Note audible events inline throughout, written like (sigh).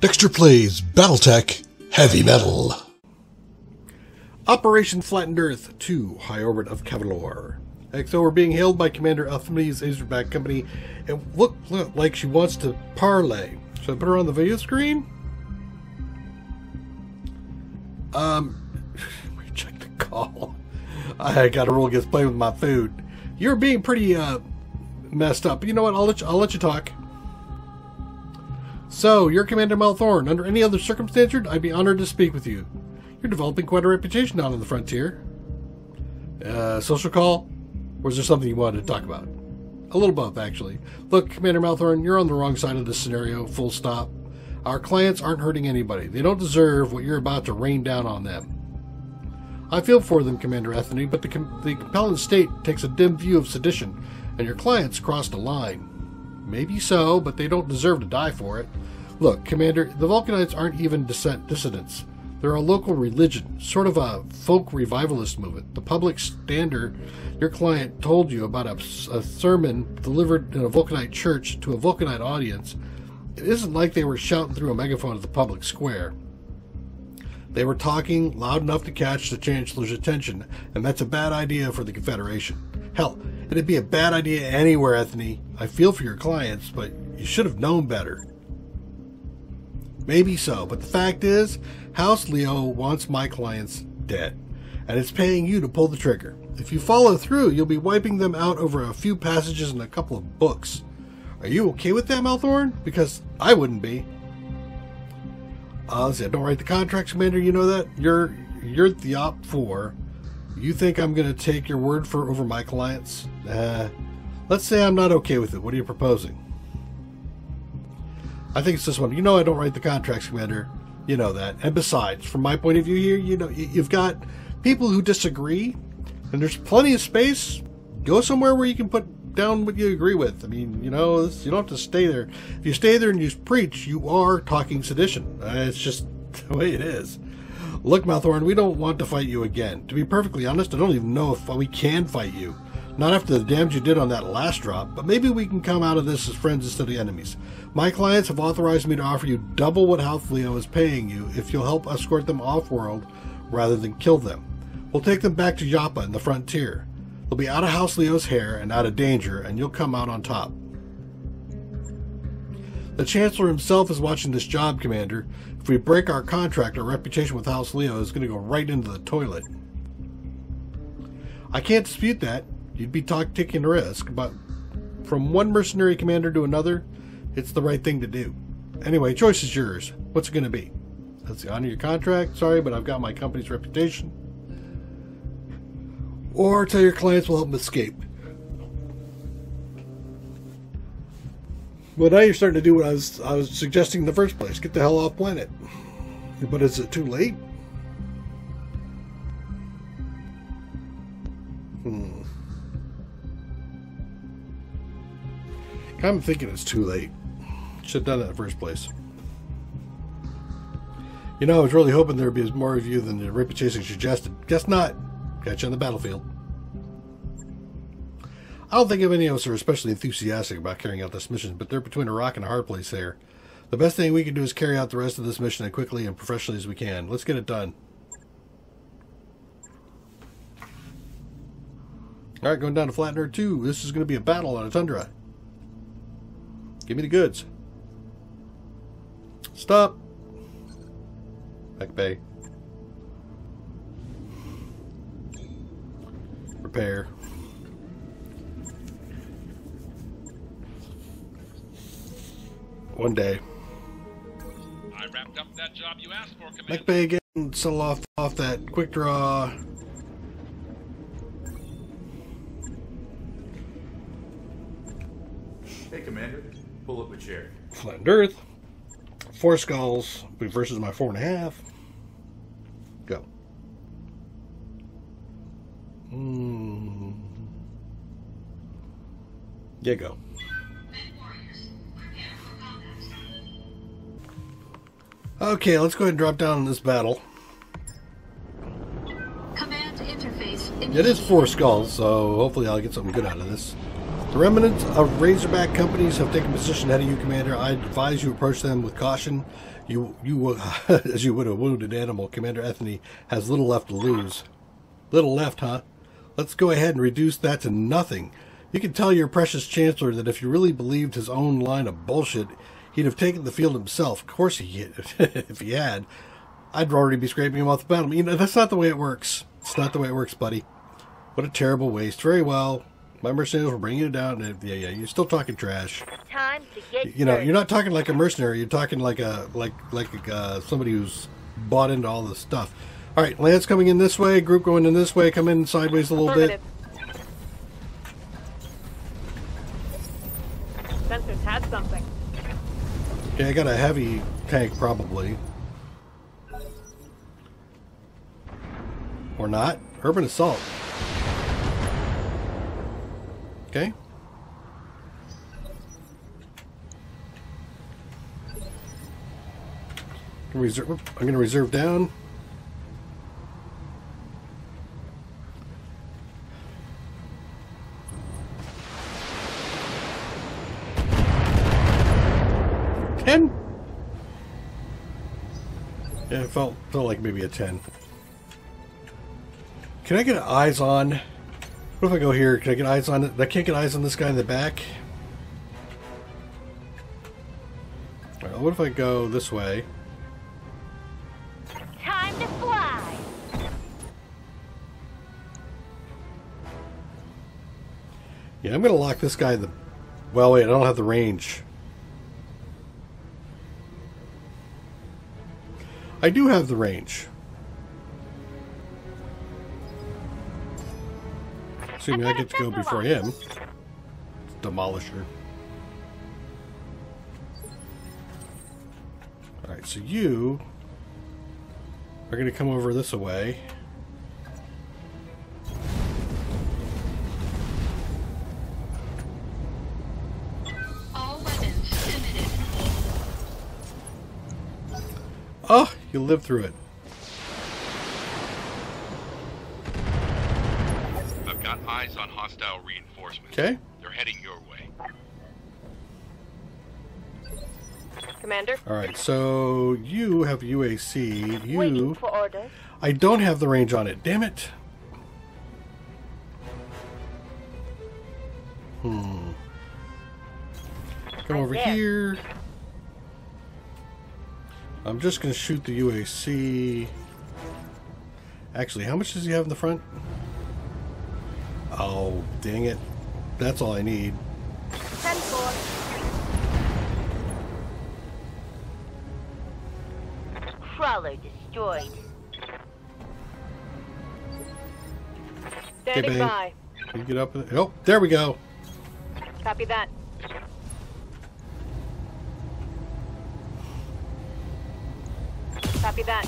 Dextor plays Battletech Heavy Metal. Operation Flattened Earth 2, High Orbit of Kevlar. XO are being hailed by Commander Althami's Razorback company and look, look like she wants to parlay. Should I put her on the video screen? Um, (laughs) check the call. I got a rule against playing with my food. You're being pretty uh messed up. You know what? I'll let you, I'll let you talk. So, you're Commander Malthorn. Under any other circumstance, I'd be honored to speak with you. You're developing quite a reputation out on the frontier. Uh, social call? Or is there something you wanted to talk about? A little both, actually. Look, Commander Malthorn, you're on the wrong side of this scenario, full stop. Our clients aren't hurting anybody. They don't deserve what you're about to rain down on them. I feel for them, Commander Anthony, but the, com- the Capellan state takes a dim view of sedition, and your clients crossed a line. Maybe so, but they don't deserve to die for it. Look, Commander, the Vulcanites aren't even dissent- dissidents. They're a local religion, sort of a folk revivalist movement. The public standard your client told you about a, a sermon delivered in a Vulcanite church to a Vulcanite audience, it isn't like they were shouting through a megaphone at the public square. They were talking loud enough to catch the Chancellor's attention, and that's a bad idea for the Confederation. Hell, it'd be a bad idea anywhere, Ethne. I feel for your clients, but you should have known better. Maybe so, but the fact is, House Liao wants my clients dead, and it's paying you to pull the trigger. If you follow through, you'll be wiping them out over a few passages in a couple of books. Are you okay with that, Malthorn? Because I wouldn't be. I don't write the contracts, Commander. You know that you're you're the op four. You think I'm going to take your word for over my clients? Uh, let's say I'm not okay with it. What are you proposing? I think it's this one. You know, I don't write the contracts, Commander. You know that. And besides, from my point of view here, you know, you've got people who disagree, and there's plenty of space. Go somewhere where you can put down what you agree with. I mean, you know, you don't have to stay there. If you stay there and you preach, you are talking sedition. Uh, it's just (laughs) the way it is. Look, Malthorn, we don't want to fight you again. To be perfectly honest, I don't even know if we can fight you. Not after the damage you did on that last drop, but maybe we can come out of this as friends instead of enemies. My clients have authorized me to offer you double what House Liao is paying you if you'll help escort them off-world rather than kill them. We'll take them back to Joppa in the frontier. They'll be out of House Liao's hair and out of danger, and you'll come out on top. The Chancellor himself is watching this job, Commander. If we break our contract, our reputation with House Leo is going to go right into the toilet. I can't dispute that. You'd be taking a risk, but from one mercenary commander to another, it's the right thing to do. Anyway, choice is yours. What's it going to be? Let's see, honor your contract. Sorry, but I've got my company's reputation. Or tell your clients we'll help them escape. Well, now you're starting to do what I was I was suggesting in the first place. Get the hell off planet. But is it too late? Hmm. I'm thinking it's too late. Should have done that in the first place. You know, I was really hoping there'd be more of you than the reputation suggested. Guess not. Catch you on the battlefield. I don't think any of us are especially enthusiastic about carrying out this mission, but they're between a rock and a hard place there. The best thing we can do is carry out the rest of this mission as quickly and professionally as we can. Let's get it done. Alright, going down to Flatten Earth 2. This is going to be a battle on a tundra. Give me the goods. Stop. Back bay. Repair. One day. I wrapped up that job you asked for, Commander. Back bay again. Settle off off that quick draw. Hey, Commander. Pull up a chair. Flattened Earth. Four skulls versus my four and a half. Go. Mm. Yeah, go. Okay, let's go ahead and drop down in this battle. Command interface. It is four skulls, so hopefully I'll get something good out of this. The remnants of Razorback companies have taken position ahead of you, Commander. I advise you approach them with caution. You, you, (laughs) as you would a wounded animal. Commander Ethne has little left to lose. Little left, huh? Let's go ahead and reduce that to nothing. You can tell your precious Chancellor that if you really believed his own line of bullshit, he'd have taken the field himself. Of course he (laughs) if he had. I'd already be scraping him off the battle. You know, that's not the way it works. It's not the way it works, buddy. What a terrible waste. Very well. My mercenaries were bringing it down. And yeah, yeah, you're still talking trash. Time to get You know, dirty. you're not talking like a mercenary. You're talking like a like like a, uh, somebody who's bought into all this stuff. All right, Lance coming in this way. Group going in this way. Come in sideways a little bit. Sensors had something. Okay, I got a heavy tank probably. Or not. Urban assault. Okay. Reserve, I'm going to reserve down. Yeah, it felt felt like maybe a ten. Can I get eyes on? What if I go here? Can I get eyes on it? I can't get eyes on this guy in the back. What if I go this way? Time to fly. Yeah, I'm gonna lock this guy in the. Well, wait, I don't have the range. I do have the range. Assuming I get to go before him. Demolisher. Alright, so you are going to come over this way. Oh, you live through it. I've got eyes on hostile reinforcements. Okay. They're heading your way. Commander, Alright, so you have UAC. Waiting You. for orders. I don't have the range on it. Damn it. Hmm. Come over here. I'm just going to shoot the UAC. Actually, how much does he have in the front? Oh, dang it. That's all I need. Ten four. Crawler destroyed. standing babe. by. Can you get up? Oh, there we go. Copy that. Copy that.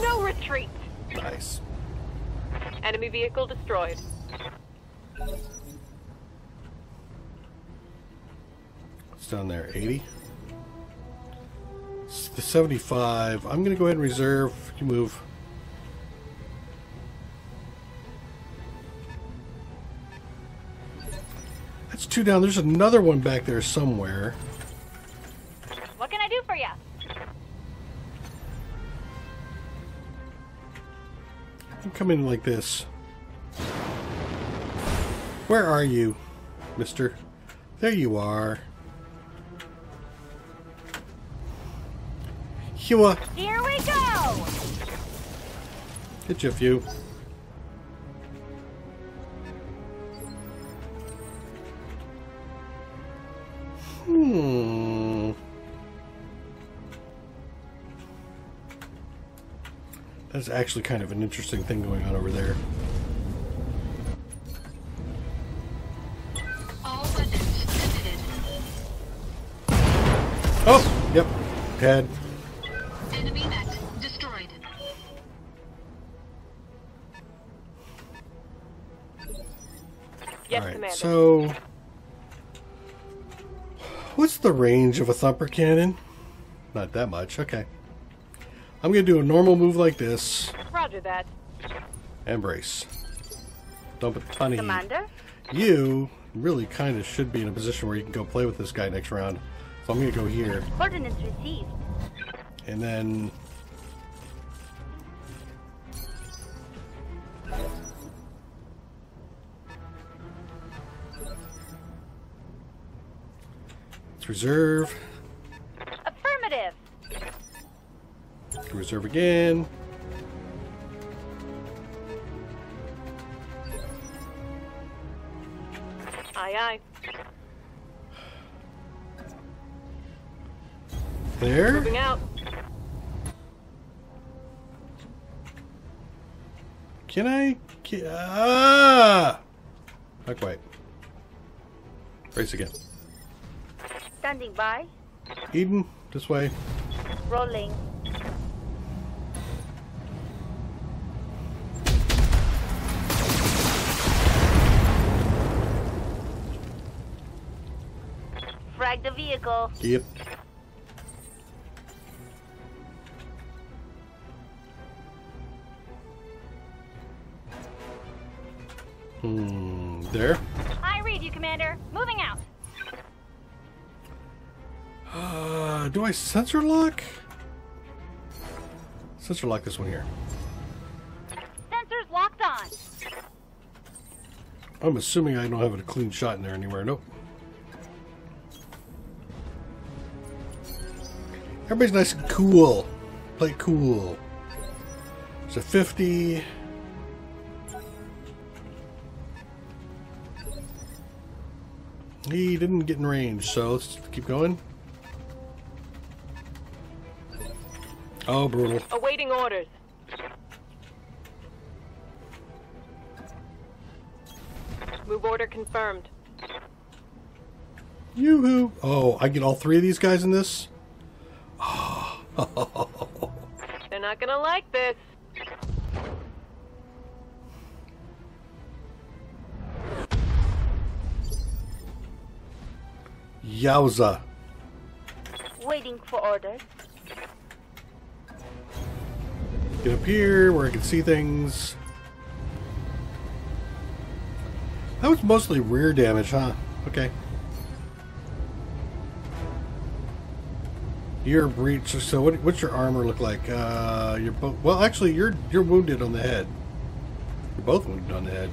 No retreat. Nice. Enemy vehicle destroyed. It's down there, 80. It's the 75. I'm going to go ahead and reserve. You move. That's two down. There's another one back there somewhere. What can I do for you? I'm coming like this. Where are you, mister? There you are. Hua, Here we go. get you a few. That's actually kind of an interesting thing going on over there. All weapons committed. Oh, yep. Head. Enemy mech destroyed. Yes, All right. Commander. So, what's the range of a thumper cannon? Not that much. Okay. I'm gonna do a normal move like this. Roger that. Embrace. Dump a ton of heat. Commander? You really kind of should be in a position where you can go play with this guy next round. So I'm going to go here. Coordinates received. And then... Let's reserve. Reserve again. Aye, aye. There. Moving out. Can I? Can, ah! Not quite. Race again. Standing by. Eden, this way. Rolling. The vehicle. Yep. Hmm. There. I read you, Commander. Moving out. Uh, do I sensor lock? Sensor lock this one here. Sensors locked on. I'm assuming I don't have a clean shot in there anywhere. Nope. Everybody's nice and cool. Play cool. It's a 50. He didn't get in range, so let's keep going. Oh, brutal. Awaiting orders. Move order confirmed. Yoo-hoo. Oh, I get all three of these guys in this? (laughs) They're not gonna like this. Yowza. Waiting for orders. Get up here where I can see things. That was mostly rear damage, huh? Okay. Your breach. Or so, what, what's your armor look like? Uh, you're both. Well, actually, you're you're wounded on the head. You're both wounded on the head.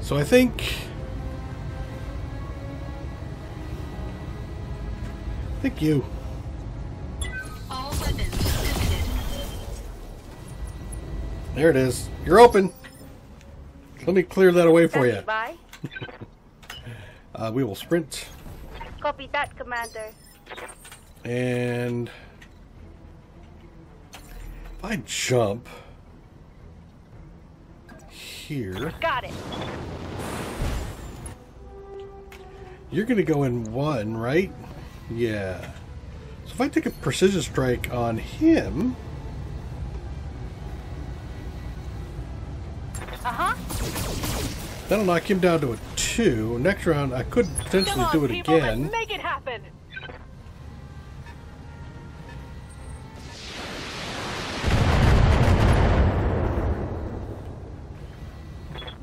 So I think. I think you. All weapons committed. There it is. You're open. Let me clear that away for you. Standing by. (laughs) Uh, we will sprint Copy that, Commander. and if I jump here, Got it. you're going to go in one, right? Yeah. So if I take a precision strike on him, that'll knock him down to a two. Next round, I could potentially on, do it people, again. make it happen.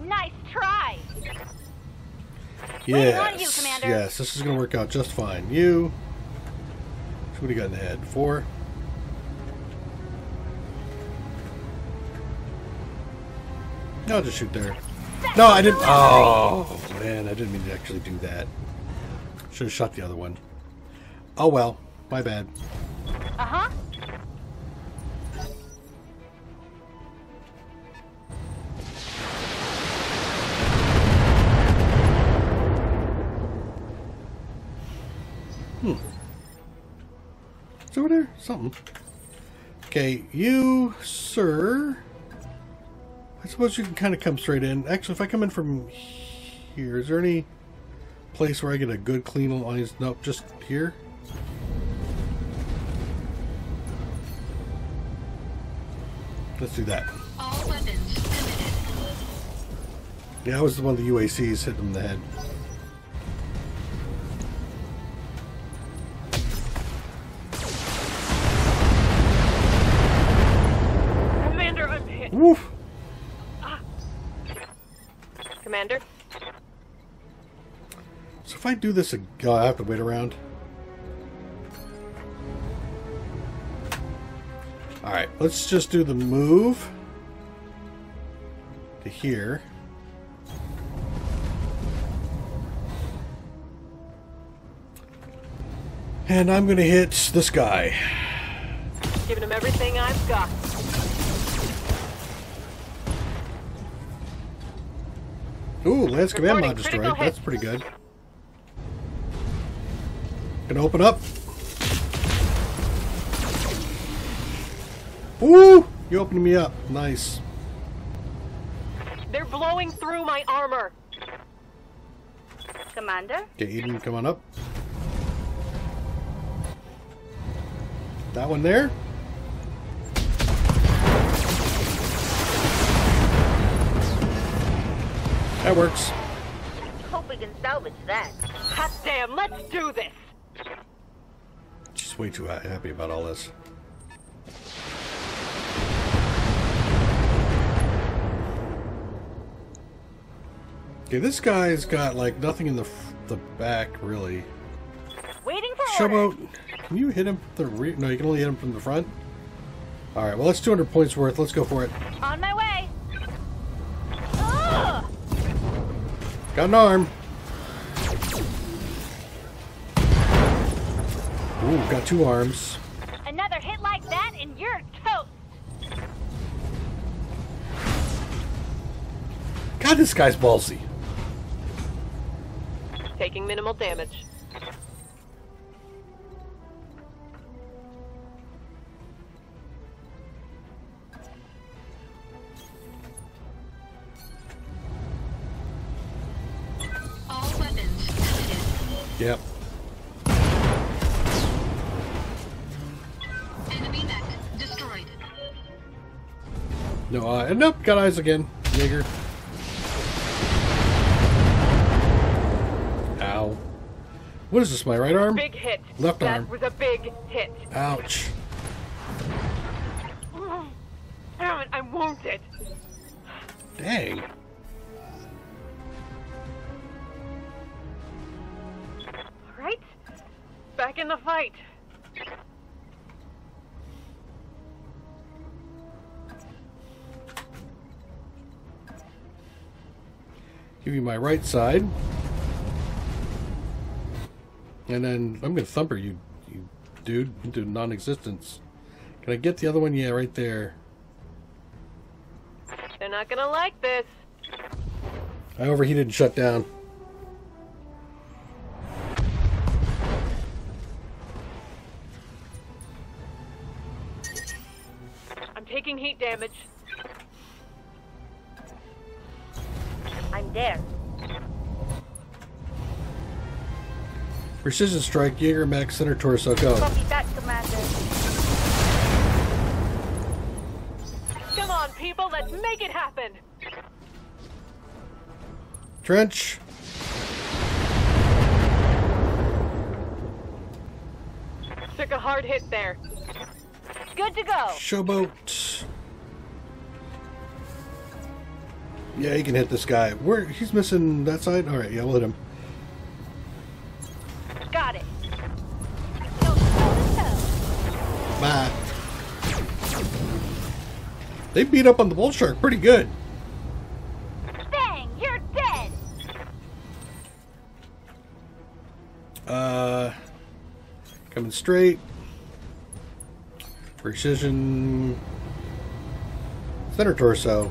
Nice try. Yes, you, Commander. yes, this is going to work out just fine. You, what do you got in the head? Four. I'll just shoot there. No, I didn't. Oh man, I didn't mean to actually do that. Should have shot the other one. Oh well, my bad. Uh-huh. Hmm. It's over there. Something. Okay, you, sir. I suppose you can kind of come straight in. Actually, if I come in from here, is there any place where I get a good clean lines? Nope, just here. Let's do that. All weapons committed. Yeah, that was the one of the UACs hit him in the head. Do this, again? oh, I have to wait around. All right, let's just do the move to here. And I'm gonna hit this guy. Giving him everything I've got. Ooh, Lance Command Mod destroyed. That's pretty good. Gonna open up. Ooh! You opened me up. Nice. They're blowing through my armor. Commander? Okay, Eden, come on up. That one there. That works. Hope we can salvage that. Hot damn, let's do this. Way too happy about all this. Okay, this guy's got like nothing in the the back really. Waiting for. Showboat, can you hit him from the rear? No, you can only hit him from the front. All right, well that's 200 points worth. Let's go for it. On my way. Ugh! Got an arm. Ooh, got two arms. Another hit like that and you're toast. God, this guy's ballsy. Taking minimal damage. All weapons limited. Yep. No, uh, nope, got eyes again. Jaeger. Ow. What is this, my right arm? Big hit. Left that arm. was a big hit. Ouch. Damn it, I wounded. Dang. Right? Back in the fight. Give you my right side. And then I'm gonna thumper you, you dude, into non-existence. Can I get the other one? Yeah, right there. They're not gonna like this. I overheated and shut down. I'm taking heat damage. There. Precision strike, JagerMech, center torso, go. Copy that, Commander. Come on, people, let's make it happen. Trench. Took a hard hit there. Good to go. Showboat. Yeah, he can hit this guy. Where he's missing that side? Alright, yeah, we'll hit him. Got it. Toe to toe to toe. Bye. They beat up on the bull shark pretty good. Bang! You're dead. Uh coming straight. Precision center torso.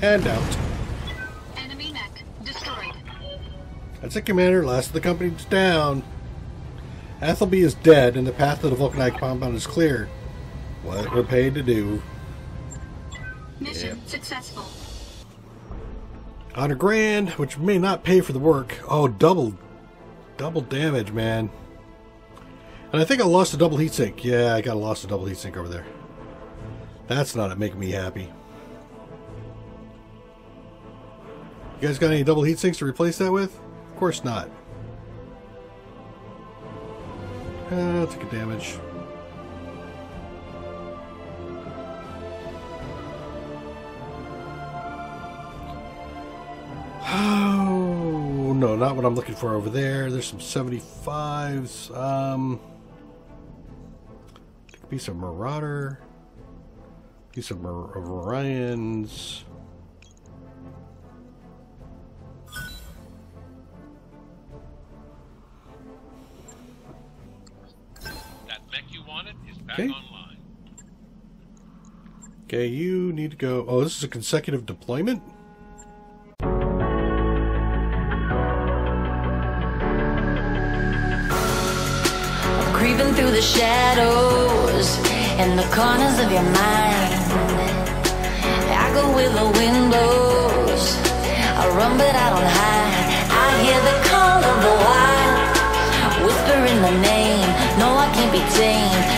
And out. Enemy mech destroyed. That's it, Commander. Last of the company's down. Athelby is dead, and the path to the Vulcanite compound is clear. What we're paid to do. Mission successful. On a grand, which may not pay for the work. Oh, double, double damage, man. And I think I lost a double heatsink. Yeah, I got a lost a double heatsink over there. That's not making me happy. You guys got any double heat sinks to replace that with? Of course not. Uh, took a damage. Oh, no, not what I'm looking for over there. There's some 75s. Um, piece of Marauder. Piece of Mar Orion's. Okay. Okay, you need to go. Oh, this is a consecutive deployment? I'm creeping through the shadows in the corners of your mind. I go where the wind blows. I run, but I don't hide. I hear the call of the wild, whispering the name. No, I can't be tamed.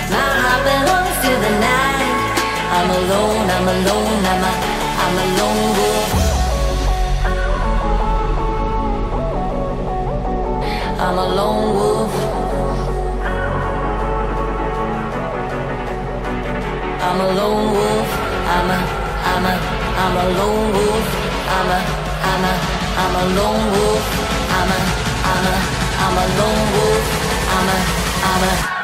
Alone. I'm alone. I'm a. I'm a lone wolf. I'm a lone wolf. I'm a lone wolf. I'm a, I'm a, I'm a lone wolf. I'm a, I'm a, I'm a lone wolf. I'm a, I'm a, I'm a lone wolf. I'm a, I'm a.